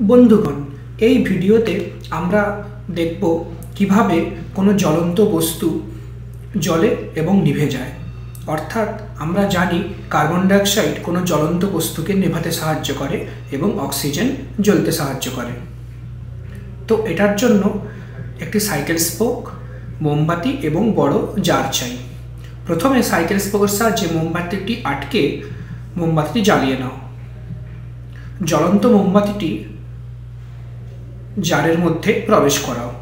বন্ধুগণ, এই ভিডিওতে আমরা দেখব কীভাবে কোনো জ্বলন্ত বস্তু জ্বলে এবং নিভে যায়। অর্থাৎ আমরা জানি কার্বন ডাইঅক্সাইড কোনো জ্বলন্ত বস্তুকে নেভাতে সাহায্য করে এবং অক্সিজেন জ্বলতে সাহায্য করে। তো এটার জন্য একটি সাইকেল স্পোক, মোমবাতি এবং বড় জার চাই। প্রথমে সাইকেল স্পোকের সাহায্যে মোমবাতিটি আটকে মোমবাতিটি জ্বালিয়ে নাও। জ্বলন্ত মোমবাতিটি জারের মধ্যে প্রবেশ করাও।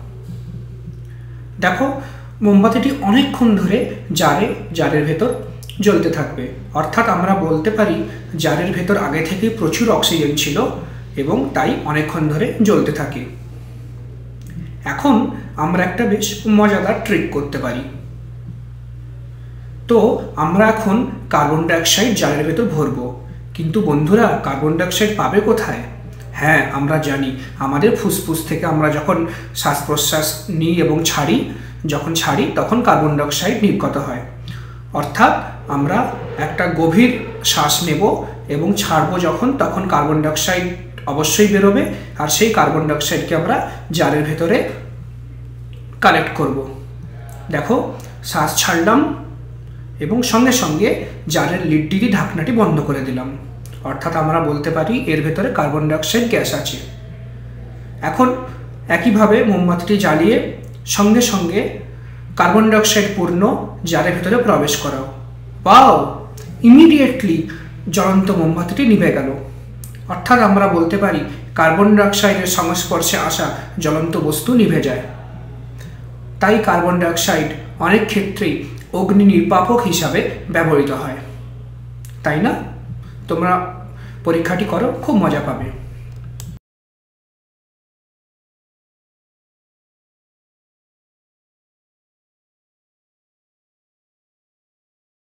দেখো, মোমবাতিটি অনেকক্ষণ ধরে জারে, জারের ভেতর জ্বলতে থাকবে। অর্থাৎ আমরা বলতে পারি, জারের ভেতর আগে থেকে প্রচুর অক্সিজেন ছিল এবং তাই অনেকক্ষণ ধরে জ্বলতে থাকে। এখন আমরা একটা বেশ মজাদার ট্রিক করতে পারি। তো, আমরা এখন কার্বন ডাইঅক্সাইড জারের ভেতর ভরবো। কিন্তু বন্ধুরা কার্বন ডাইঅক্সাইড পাবে কোথায়? হ্যাঁ আমরা জানি। আমাদের ফুসফুস থেকে আমরা যখন শ্বাস প্রশ্বাস নিই এবং ছাড়ি, যখন ছাড়ি, তখন কার্বন ডাইঅক্সাইড নির্গত হয়। অর্থাৎ আমরা একটা গভীর শ্বাস নেব এবং ছাড়বো যখন, তখন কার্বন ডাইঅক্সাইড অবশ্যই বেরোবে আর সেই কার্বন ডাইঅক্সাইডকে আমরা জারের ভেতরে কালেক্ট করব। দেখো, শ্বাস ছাড়লাম এবং সঙ্গে সঙ্গে জারের লিডটিরই ঢাকনাটি বন্ধ করে দিলাম। অর্থাৎ আমরা বলতে পারি এর ভেতরে কার্বন ডাইঅক্সাইড গ্যাস আছে। এখন একইভাবে মোমবাতিটি জ্বালিয়ে সঙ্গে সঙ্গে কার্বন ডাইঅক্সাইড পূর্ণ জারের ভেতরে প্রবেশ করাও। পাও ইমিডিয়েটলি জ্বলন্ত মোমবাতিটি নিভে গেল। অর্থাৎ আমরা বলতে পারি কার্বন ডাইঅক্সাইডের সংস্পর্শে আসা জ্বলন্ত বস্তু নিভে যায়। তাই কার্বন ডাইঅক্সাইড অনেক ক্ষেত্রেই অগ্নি নির্বাপক হিসাবে ব্যবহৃত হয়। তাই না? তোমরা পরীক্ষাটি করো খুব মজা পাবে।